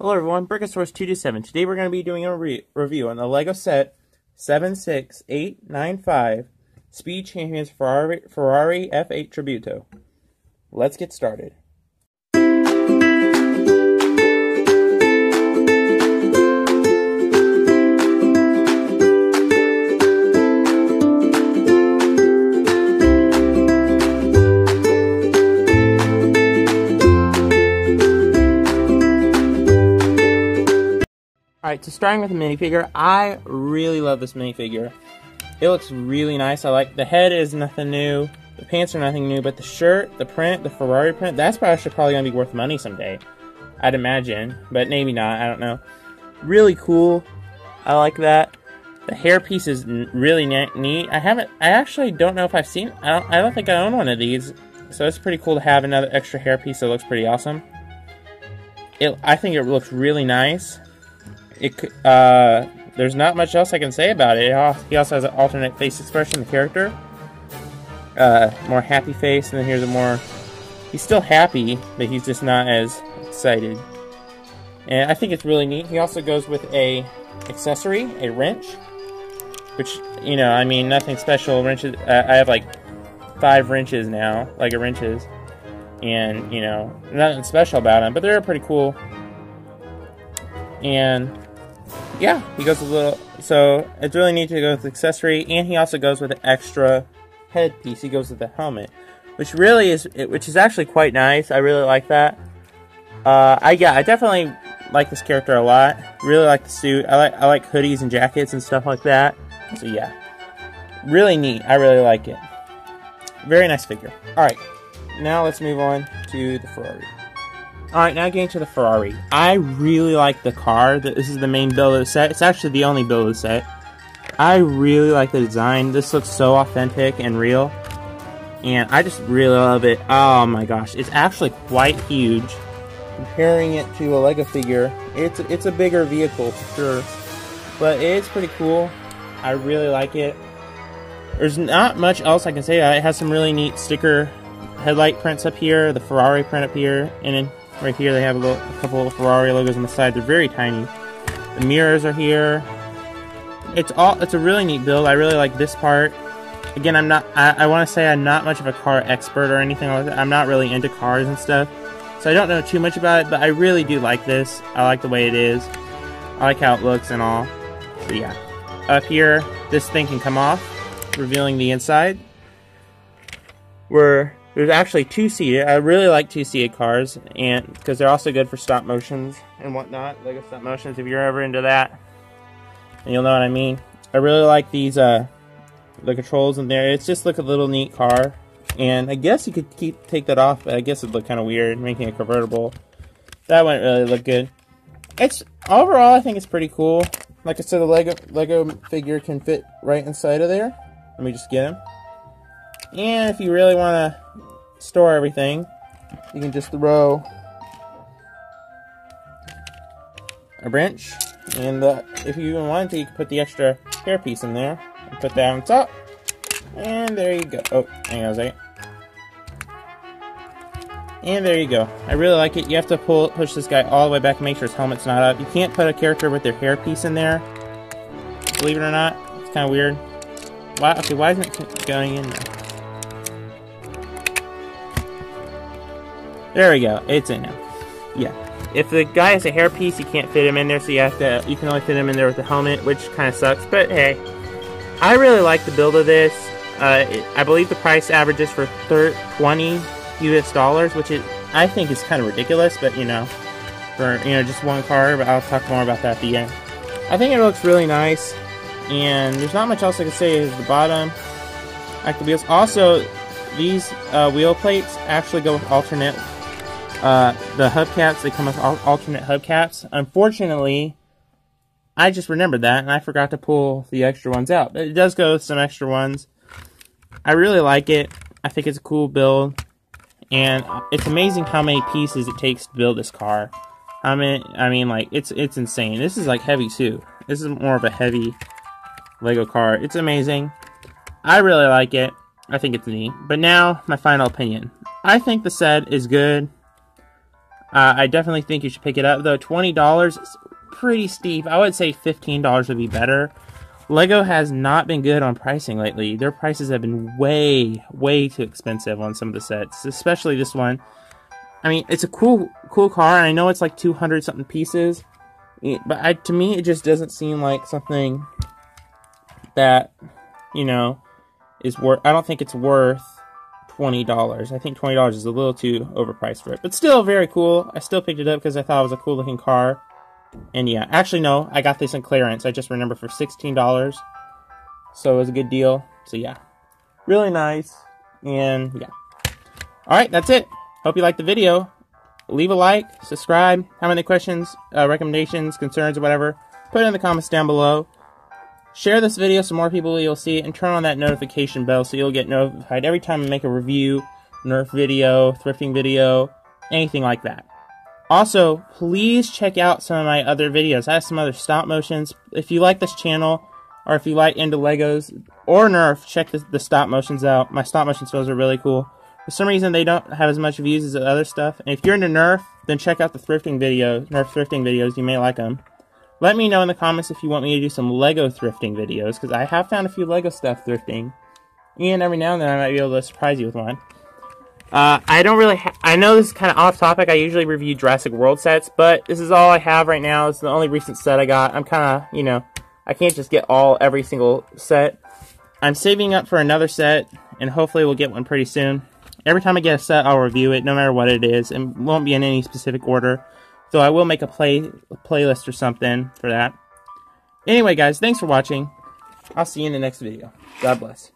Hello everyone, Brickosaurus227. Today we're going to be doing a re review on the LEGO set 76895 Speed Champions Ferrari, Ferrari F8 Tributo. Let's get started. Alright, so starting with the minifigure, I really love this minifigure. It looks really nice. I like the head is nothing new, the pants are nothing new, but the shirt, the print, the Ferrari print, that's probably, probably going to be worth money someday. I'd imagine, but maybe not, I don't know. Really cool. I like that. The hairpiece is really neat. I haven't, I actually don't know if I've seen, I don't, I don't think I own one of these, so it's pretty cool to have another extra hairpiece that looks pretty awesome. It, I think it looks really nice it uh, there's not much else I can say about it. He also has an alternate face expression, the character. Uh, more happy face, and then here's a more... He's still happy, but he's just not as excited. And I think it's really neat. He also goes with a accessory, a wrench. Which, you know, I mean, nothing special. Wrenches, uh, I have like five wrenches now, like a wrenches. And, you know, nothing special about them, but they're pretty cool. And yeah, he goes with a little. So it's really neat to go with accessory, and he also goes with an extra headpiece. He goes with the helmet, which really is, which is actually quite nice. I really like that. Uh, I yeah, I definitely like this character a lot. Really like the suit. I like I like hoodies and jackets and stuff like that. So yeah, really neat. I really like it. Very nice figure. All right, now let's move on to the Ferrari. Alright, now getting to the Ferrari. I really like the car. This is the main build of the set. It's actually the only build of the set. I really like the design. This looks so authentic and real. And I just really love it. Oh my gosh. It's actually quite huge. Comparing it to a LEGO figure, it's, it's a bigger vehicle for sure. But it's pretty cool. I really like it. There's not much else I can say. Uh, it has some really neat sticker headlight prints up here, the Ferrari print up here, and then Right here they have a, little, a couple of Ferrari logos on the side. They're very tiny. The mirrors are here. It's all. It's a really neat build. I really like this part. Again, I'm not. I, I want to say I'm not much of a car expert or anything like that. I'm not really into cars and stuff, so I don't know too much about it. But I really do like this. I like the way it is. I like how it looks and all. So yeah. Up here, this thing can come off, revealing the inside. We're there's actually two-seated. I really like two-seated cars, and because they're also good for stop motions and whatnot, Lego stop motions. If you're ever into that, and you'll know what I mean. I really like these uh, the controls in there. It's just like a little neat car, and I guess you could keep take that off, but I guess it'd look kind of weird making it convertible. That wouldn't really look good. It's overall, I think it's pretty cool. Like I said, the Lego Lego figure can fit right inside of there. Let me just get him. And if you really want to store everything, you can just throw a branch, And uh, if you even wanted to, you can put the extra hair piece in there. And put that on top. And there you go. Oh, hang on a second. And there you go. I really like it. You have to pull push this guy all the way back and make sure his helmet's not up. You can't put a character with their hair piece in there. Believe it or not. It's kind of weird. Why, okay, why isn't it going in there? There we go. It's in now. Yeah. If the guy has a hairpiece, you can't fit him in there, so you have to. You can only fit him in there with the helmet, which kind of sucks. But hey, I really like the build of this. Uh, I believe the price averages for 20 US dollars, which is I think is kind of ridiculous. But you know, for you know just one car. But I'll talk more about that at the end. I think it looks really nice, and there's not much else I can say. Is the bottom, the wheels. Also, these uh, wheel plates actually go with alternate uh, the hubcaps, they come with alternate hubcaps. Unfortunately, I just remembered that and I forgot to pull the extra ones out. But it does go with some extra ones. I really like it. I think it's a cool build. And it's amazing how many pieces it takes to build this car. I mean, I mean, like it's it's insane. This is like heavy too. This is more of a heavy Lego car. It's amazing. I really like it. I think it's neat. But now, my final opinion. I think the set is good. Uh, I definitely think you should pick it up, though. $20 is pretty steep. I would say $15 would be better. Lego has not been good on pricing lately. Their prices have been way, way too expensive on some of the sets, especially this one. I mean, it's a cool, cool car, and I know it's like 200 something pieces, but I, to me, it just doesn't seem like something that, you know, is worth. I don't think it's worth twenty dollars. I think twenty dollars is a little too overpriced for it, but still very cool. I still picked it up because I thought it was a cool looking car. And yeah, actually no, I got this in clearance. I just remember for sixteen dollars, so it was a good deal. So yeah, really nice. And yeah, all right, that's it. Hope you liked the video. Leave a like, subscribe. Have any questions, uh, recommendations, concerns, or whatever? Put it in the comments down below. Share this video so more people you'll see it, and turn on that notification bell so you'll get notified every time I make a review, Nerf video, thrifting video, anything like that. Also, please check out some of my other videos. I have some other stop motions. If you like this channel, or if you like into Legos or Nerf, check the, the stop motions out. My stop motion videos are really cool. For some reason, they don't have as much views as the other stuff. And if you're into Nerf, then check out the thrifting videos, Nerf thrifting videos. You may like them. Let me know in the comments if you want me to do some Lego thrifting videos, because I have found a few Lego stuff thrifting. And every now and then I might be able to surprise you with one. Uh, I don't really I know this is kind of off topic. I usually review Jurassic World sets, but this is all I have right now. It's the only recent set I got. I'm kind of, you know, I can't just get all, every single set. I'm saving up for another set, and hopefully we'll get one pretty soon. Every time I get a set, I'll review it, no matter what it is, and won't be in any specific order. So I will make a play a playlist or something for that. Anyway, guys, thanks for watching. I'll see you in the next video. God bless.